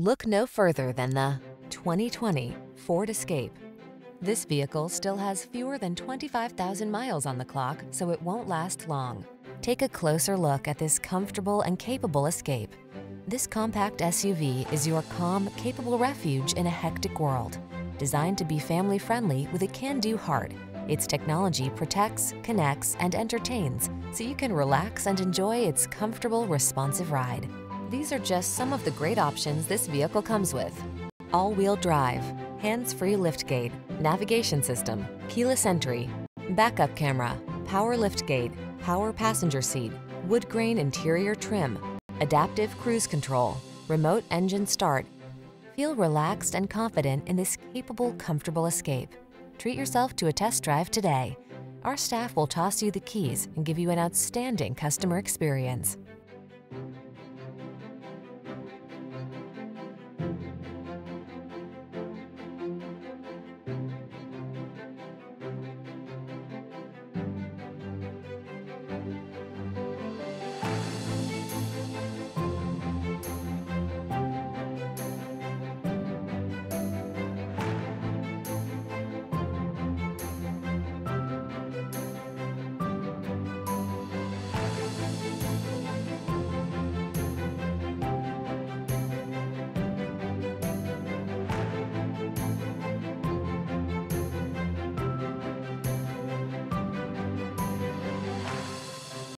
Look no further than the 2020 Ford Escape. This vehicle still has fewer than 25,000 miles on the clock, so it won't last long. Take a closer look at this comfortable and capable Escape. This compact SUV is your calm, capable refuge in a hectic world. Designed to be family-friendly with a can-do heart, its technology protects, connects, and entertains, so you can relax and enjoy its comfortable, responsive ride. These are just some of the great options this vehicle comes with. All-wheel drive, hands-free liftgate, navigation system, keyless entry, backup camera, power liftgate, power passenger seat, wood grain interior trim, adaptive cruise control, remote engine start. Feel relaxed and confident in this capable, comfortable escape. Treat yourself to a test drive today. Our staff will toss you the keys and give you an outstanding customer experience.